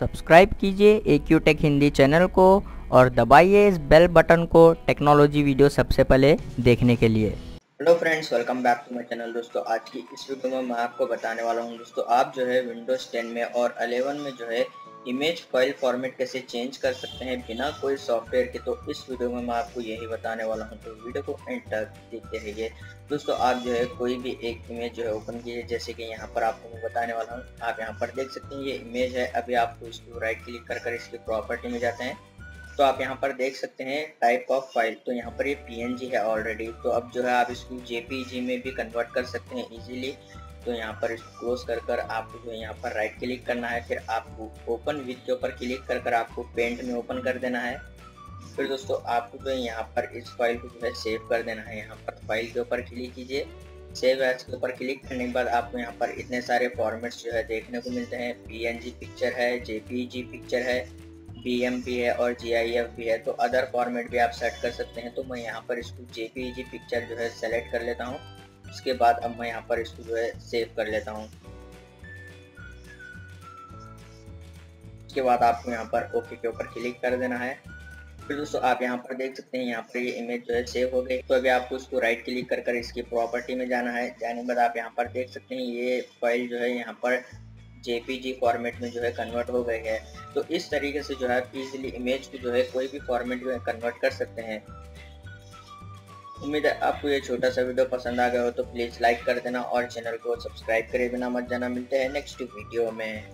Subscribe कीजिए A Q tech Hindi channel को और दबाइए इस बेल बटन को टेक्नोलॉजी वीडियो सबसे पहले देखने के लिए। Hello friends, welcome back to my channel. दोस्तों, आज की इस वीडियो में मैं आपको बताने वाला हूँ, दोस्तों, आप जो है विंडोज़ 10 में और 11 में जो है इमेज फ़ाइल फॉर्मेट कैसे चेंज कर सकते हैं बिना कोई सॉफ्टवेयर के? तो इस वीडियो में मैं आपको यही बताने वाला हूँ। तो वीडियो को एंड तक देखते रहिए। दोस्तों, आप जो है कोई भी एक इमेज जो है ओपन कीजिए। जैसे कि यहाँ पर आपको मैं बताने वाला हूँ। आप यहाँ पर देख सकते हैं ये इमेज है। अभी आपको इसको राइट क्लिक कर कर इसकी प्रॉपर्टी में जाते हैं। तो आप यहाँ पर देख सकते हैं टाइप ऑफ़ फ़ाइल तो यहाँ पर ये PNG है ऑलरेडी तो अब जो है आप इसको JPG में भी कन्वर्ट कर सकते हैं इजीली तो यहाँ पर क्लोज कर कर आपको जो यहाँ पर राइट क्लिक करना है, फिर आपको ओपन विथ के ऊपर क्लिक कर कर आपको पेंट में ओपन कर देना है। फिर दोस्तों, आपको जो है यहाँ पर इस फ़ाइल को जो है सेव कर देना है। यहाँ पर फ़ाइल के ऊपर क्लिक कीजिए। सेव एज के ऊपर क्लिक करने के बाद आपको यहाँ पर इतने सारे फॉर्मेट्स जो है देखने को मिलते हैं। PNG पिक्चर है JPG पिक्चर है बी है और GIF भी है। तो अदर फॉर्मेट भी आप सेट कर सकते हैं। तो मैं यहाँ पर इसको जे पिक्चर जो है सेलेक्ट कर लेता हूँ। उसके बाद अब मैं यहाँ पर इसको जो है सेव कर लेता हूँ। उसके बाद आपको यहाँ पर ओके के ऊपर क्लिक कर देना है। फिर दोस्तों, आप यहाँ पर देख सकते हैं, यहाँ पर ये इमेज जो है सेव हो गई। तो अभी आपको इसको राइट क्लिक कर कर इसकी प्रॉपर्टी में जाना है। जाने के बाद आप यहाँ पर देख सकते हैं, ये फ़ाइल जो है यहाँ पर जेपीजी फॉर्मेट में जो है कन्वर्ट हो गई है। तो इस तरीके से जो है इजीली इमेज को जो है कोई भी फॉर्मेट में कन्वर्ट कर सकते हैं। उम्मीद है आपको ये छोटा सा वीडियो पसंद आ गया हो तो प्लीज़ लाइक कर देना और चैनल को सब्सक्राइब करे बिना मत जाना। मिलते हैं नेक्स्ट वीडियो में।